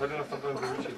Salina Ставлен звучит.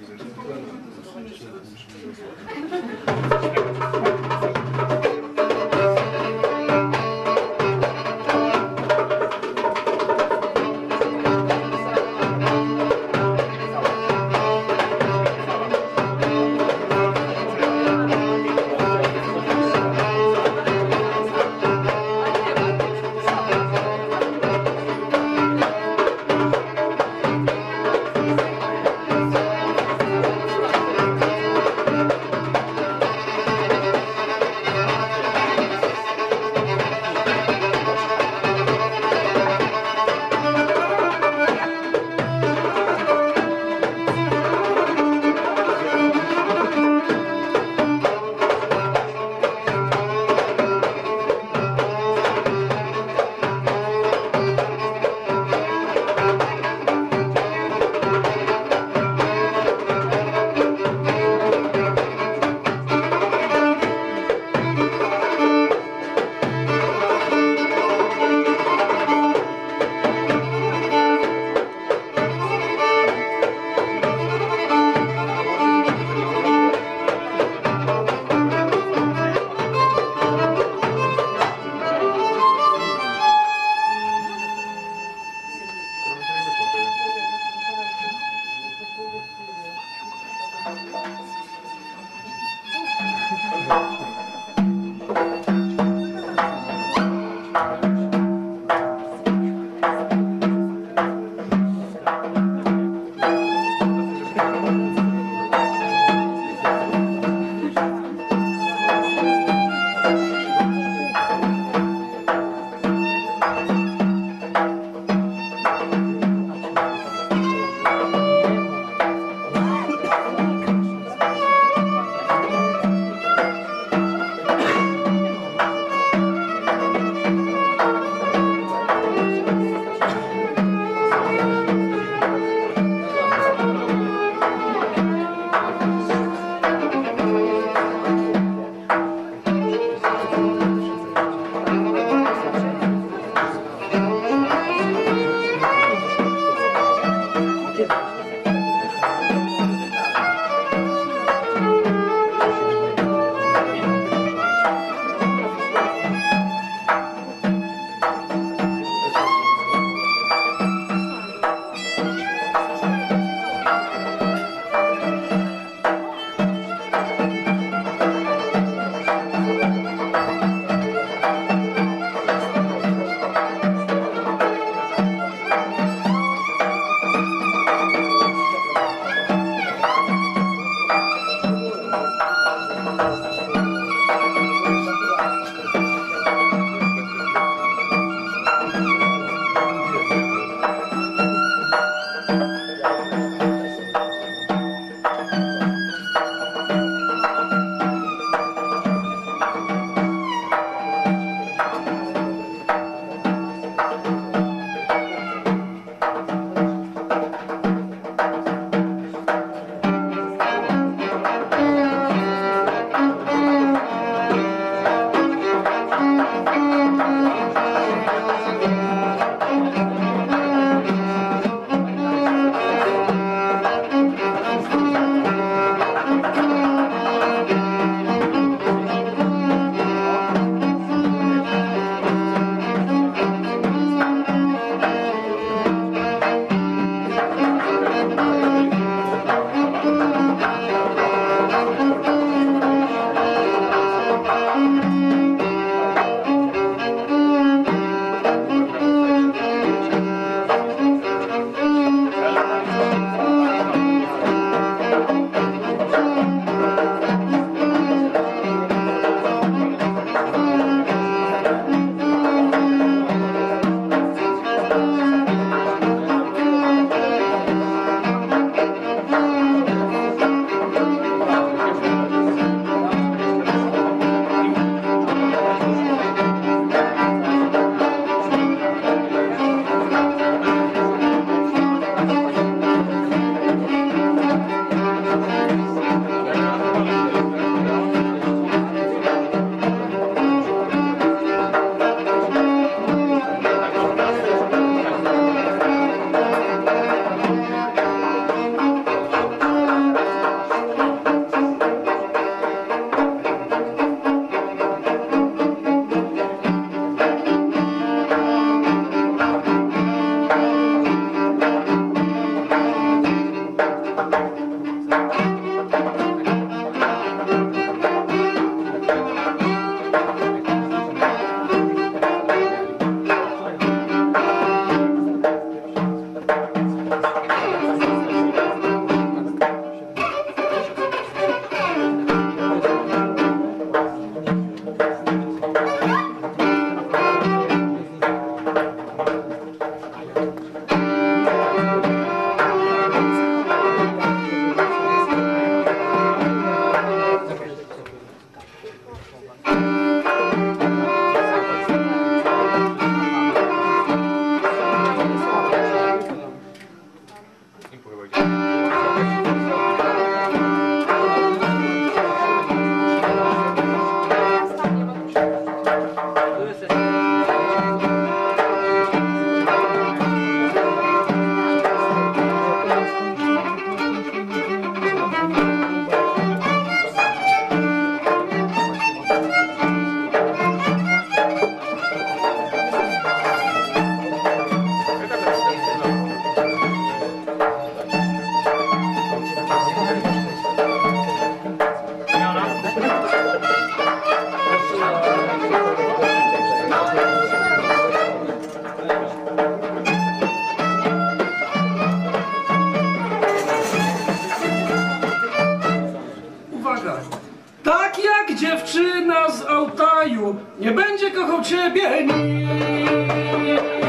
nie będzie kochał ciebie nikt.